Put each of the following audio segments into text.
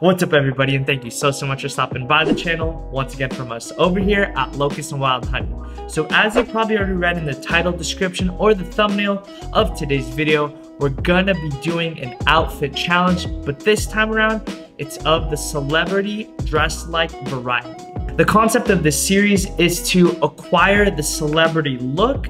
What's up everybody and thank you so so much for stopping by the channel once again from us over here at Locust and Wild Honey. So as you probably already read in the title description or the thumbnail of today's video, we're gonna be doing an outfit challenge, but this time around, it's of the celebrity dress like variety. The concept of this series is to acquire the celebrity look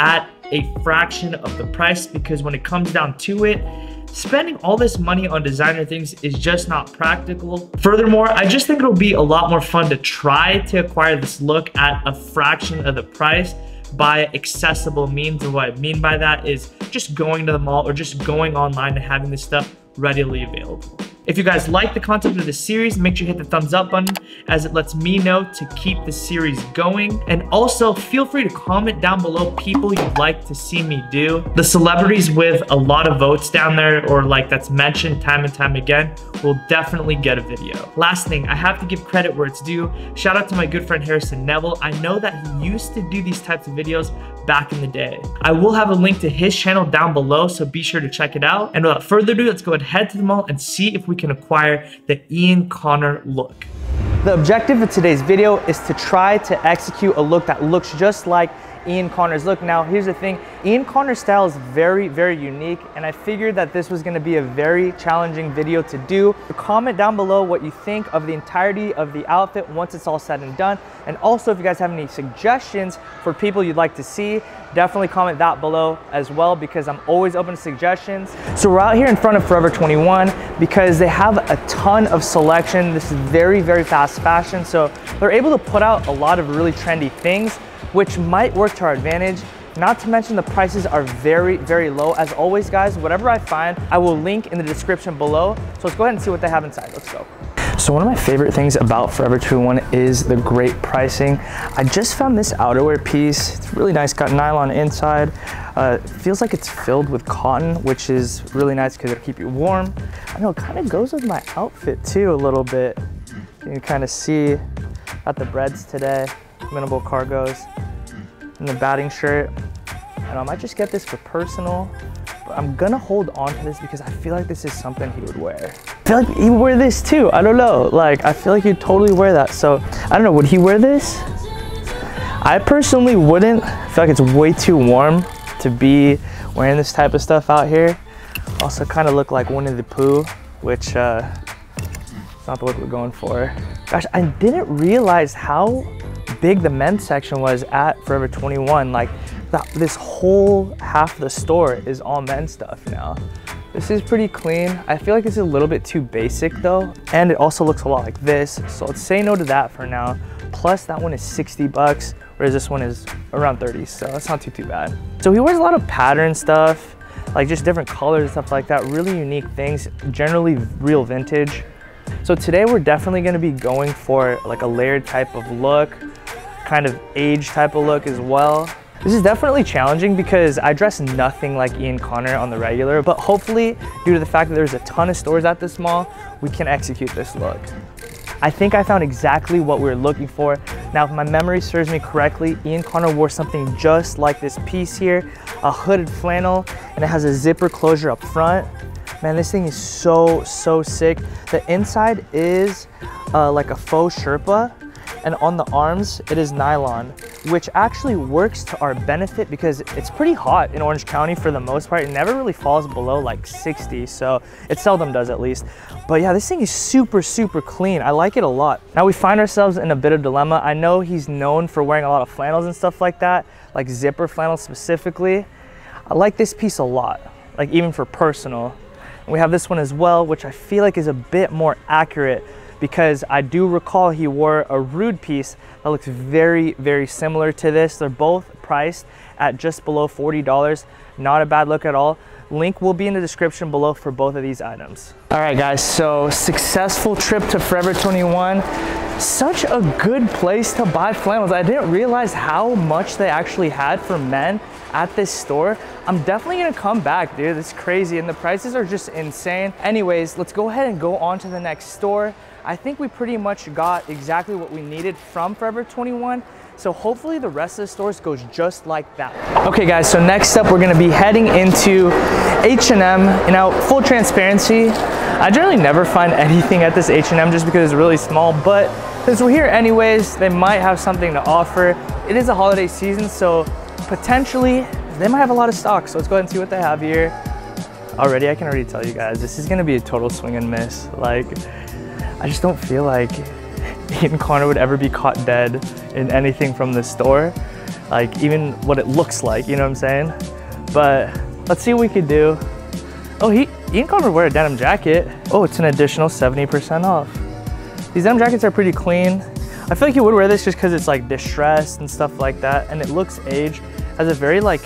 at a fraction of the price because when it comes down to it, spending all this money on designer things is just not practical. Furthermore, I just think it'll be a lot more fun to try to acquire this look at a fraction of the price by accessible means. And what I mean by that is just going to the mall or just going online and having this stuff readily available. If you guys like the content of this series, make sure you hit the thumbs up button as it lets me know to keep the series going. And also feel free to comment down below people you'd like to see me do. The celebrities with a lot of votes down there or like that's mentioned time and time again will definitely get a video. Last thing, I have to give credit where it's due. Shout out to my good friend Harrison Nevel. I know that he used to do these types of videos back in the day. I will have a link to his channel down below, so be sure to check it out. And without further ado, let's go ahead to the mall and see if we can acquire the Ian Connor look. The objective of today's video is to try to execute a look that looks just like Ian Connor's look. Now, here's the thing, Ian Connor's style is very, very unique, and I figured that this was gonna be a very challenging video to do. Comment down below what you think of the entirety of the outfit once it's all said and done. And also, if you guys have any suggestions for people you'd like to see, definitely comment that below as well because I'm always open to suggestions. So we're out here in front of Forever 21 because they have a ton of selection. This is very, very fast fashion. So they're able to put out a lot of really trendy things which might work to our advantage. Not to mention the prices are very, very low. As always, guys, whatever I find, I will link in the description below. So let's go ahead and see what they have inside. Let's go. So one of my favorite things about Forever 21 is the great pricing. I just found this outerwear piece. It's really nice, got nylon inside. Uh, feels like it's filled with cotton, which is really nice because it'll keep you warm. I know it kind of goes with my outfit too a little bit. You can kind of see at the breads today, minimal cargos and the batting shirt. And I might just get this for personal, but I'm gonna hold on to this because I feel like this is something he would wear. I feel like he would wear this too. I don't know. Like, I feel like he'd totally wear that. So, I don't know. Would he wear this? I personally wouldn't. I feel like it's way too warm to be wearing this type of stuff out here. Also kind of look like Winnie the Pooh, which uh, it's not the look we're going for. Gosh, I didn't realize how big the men's section was at Forever 21. Like the, this whole half of the store is all men's stuff now. This is pretty clean. I feel like this is a little bit too basic though. And it also looks a lot like this. So let's say no to that for now. Plus that one is 60 bucks, whereas this one is around 30. So that's not too, too bad. So he wears a lot of pattern stuff, like just different colors and stuff like that. Really unique things, generally real vintage. So today we're definitely gonna be going for like a layered type of look kind of age type of look as well. This is definitely challenging because I dress nothing like Ian Connor on the regular, but hopefully due to the fact that there's a ton of stores at this mall, we can execute this look. I think I found exactly what we were looking for. Now, if my memory serves me correctly, Ian Connor wore something just like this piece here, a hooded flannel, and it has a zipper closure up front. Man, this thing is so, so sick. The inside is uh, like a faux Sherpa, and on the arms, it is nylon, which actually works to our benefit because it's pretty hot in Orange County for the most part. It never really falls below like 60, so it seldom does at least. But yeah, this thing is super, super clean. I like it a lot. Now we find ourselves in a bit of dilemma. I know he's known for wearing a lot of flannels and stuff like that, like zipper flannels specifically. I like this piece a lot, like even for personal. we have this one as well, which I feel like is a bit more accurate because I do recall he wore a Rhude piece that looks very, very similar to this. They're both priced at just below $40. Not a bad look at all. Link will be in the description below for both of these items. All right guys, so successful trip to Forever 21. Such a good place to buy flannels. I didn't realize how much they actually had for men at this store. I'm definitely gonna come back, dude. It's crazy and the prices are just insane. Anyways, let's go ahead and go on to the next store. I think we pretty much got exactly what we needed from Forever 21. So hopefully the rest of the stores goes just like that. Okay guys, so next up we're gonna be heading into H&M. Now, full transparency, I generally never find anything at this H&M just because it's really small, but since we're here anyways, they might have something to offer. It is a holiday season, so potentially they might have a lot of stock. So let's go ahead and see what they have here. Already, I can already tell you guys, this is gonna be a total swing and miss. Like, I just don't feel like Ian Connor would ever be caught dead in anything from the store. Like even what it looks like, you know what I'm saying? But let's see what we could do. Oh, he, Ian Connor would wear a denim jacket. Oh, it's an additional 70% off. These denim jackets are pretty clean. I feel like he would wear this just because it's like distressed and stuff like that. And it looks aged. Has a very like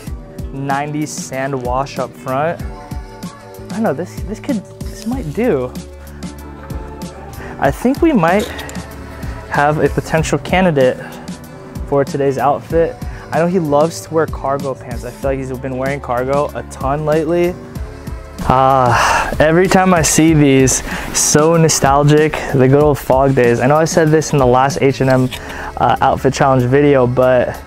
90s sand wash up front. I don't know, this, this could, this might do. I think we might have a potential candidate for today's outfit. I know he loves to wear cargo pants. I feel like he's been wearing cargo a ton lately. Ah, every time I see these, so nostalgic, the good old fog days. I know I said this in the last H&M uh, outfit challenge video, but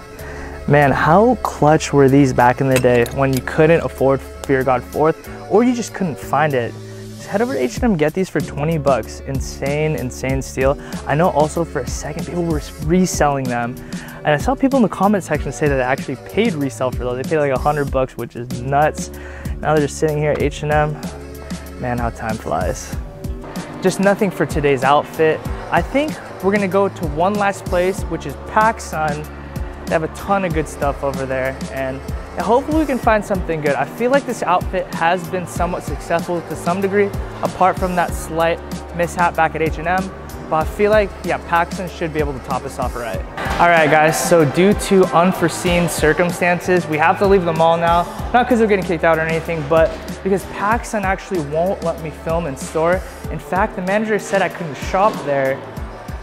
man, how clutch were these back in the day when you couldn't afford Fear God 4th or you just couldn't find it head over to H&M, get these for 20 bucks. Insane, insane steal. I know also for a second people were reselling them. And I saw people in the comment section say that they actually paid resell for those. They paid like 100 bucks, which is nuts. Now they're just sitting here at H&M. Man, how time flies. Just nothing for today's outfit. I think we're gonna go to one last place, which is PacSun. They have a ton of good stuff over there. And and hopefully we can find something good. I feel like this outfit has been somewhat successful to some degree, apart from that slight mishap back at H&M. But I feel like, yeah, PacSun should be able to top us off right. All right, guys, so due to unforeseen circumstances, we have to leave the mall now. Not because we're getting kicked out or anything, but because PacSun actually won't let me film in store. In fact, the manager said I couldn't shop there,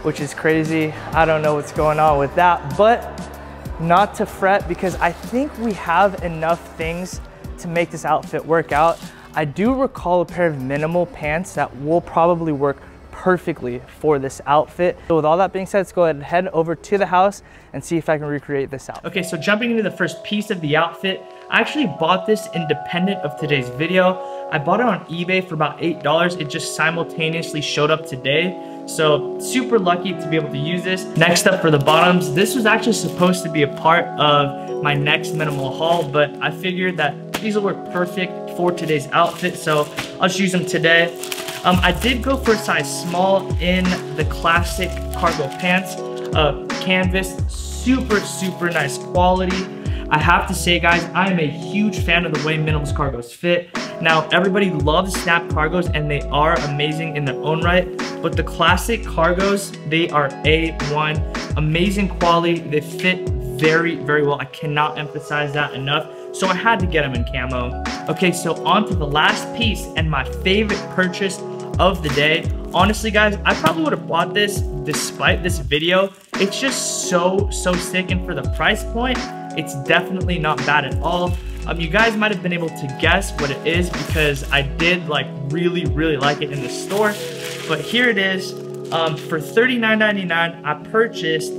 which is crazy. I don't know what's going on with that, but not to fret because I think we have enough things to make this outfit work out. I do recall a pair of minimal pants that will probably work perfectly for this outfit. So with all that being said, let's go ahead and head over to the house and see if I can recreate this outfit. Okay, so jumping into the first piece of the outfit, I actually bought this independent of today's video. I bought it on eBay for about $8. It just simultaneously showed up today. So super lucky to be able to use this. Next up for the bottoms, this was actually supposed to be a part of my next minimal haul, but I figured that these will work perfect for today's outfit. So I'll just use them today. Um, I did go for a size small in the classic cargo pants. Uh, canvas, super, super nice quality. I have to say guys, I am a huge fan of the way Minimalist cargos fit. Now, everybody loves snap cargos and they are amazing in their own right, but the classic cargos, they are A1, amazing quality. They fit very, very well. I cannot emphasize that enough. So I had to get them in camo. Okay, so on to the last piece and my favorite purchase of the day. Honestly, guys, I probably would have bought this despite this video. It's just so, so sick. And for the price point, it's definitely not bad at all. Um, you guys might have been able to guess what it is because I did like really, really like it in the store. But here it is. Um, for $39.99, I purchased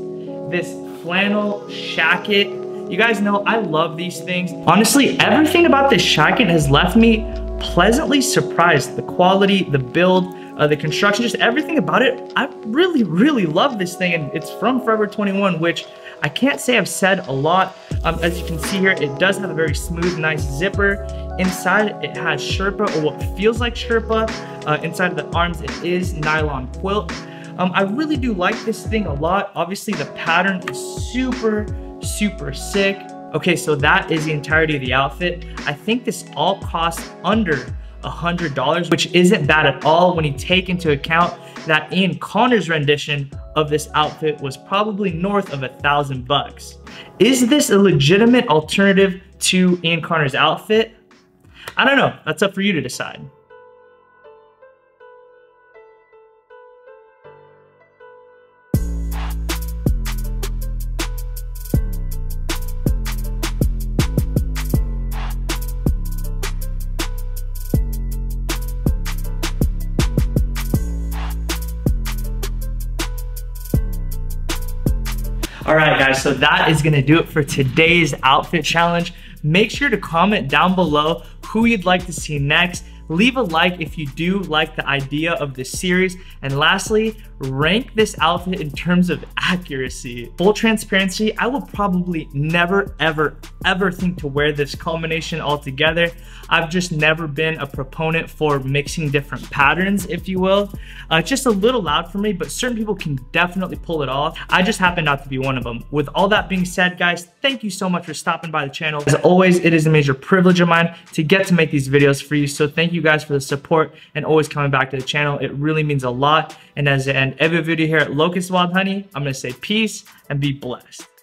this flannel shacket. You guys know I love these things. Honestly, everything about this shacket has left me pleasantly surprised. The quality, the build, uh, the construction, just everything about it. I really, really love this thing and it's from Forever 21, which I can't say I've said a lot. Um, as you can see here, it does have a very smooth, nice zipper. Inside, it has Sherpa, or what feels like Sherpa. Uh, inside the arms, it is nylon quilt. Um, I really do like this thing a lot. Obviously, the pattern is super, super sick. Okay, so that is the entirety of the outfit. I think this all costs under $100, which isn't bad at all when you take into account that Ian Connor's rendition of this outfit was probably north of a thousand bucks. Is this a legitimate alternative to Ian Connor's outfit? I don't know, that's up for you to decide. All right, guys, so that is gonna do it for today's outfit challenge. Make sure to comment down below who you'd like to see next. Leave a like if you do like the idea of this series. And lastly, rank this outfit in terms of accuracy. Full transparency, I will probably never, ever, ever think to wear this combination altogether. I've just never been a proponent for mixing different patterns, if you will. Uh, just a little loud for me, but certain people can definitely pull it off. I just happen not to be one of them. With all that being said, guys, thank you so much for stopping by the channel. As always, it is a major privilege of mine to get to make these videos for you. So thank you guys for the support and always coming back to the channel. It really means a lot. And as end every video here at Locust Wild Honey, I'm gonna say peace and be blessed.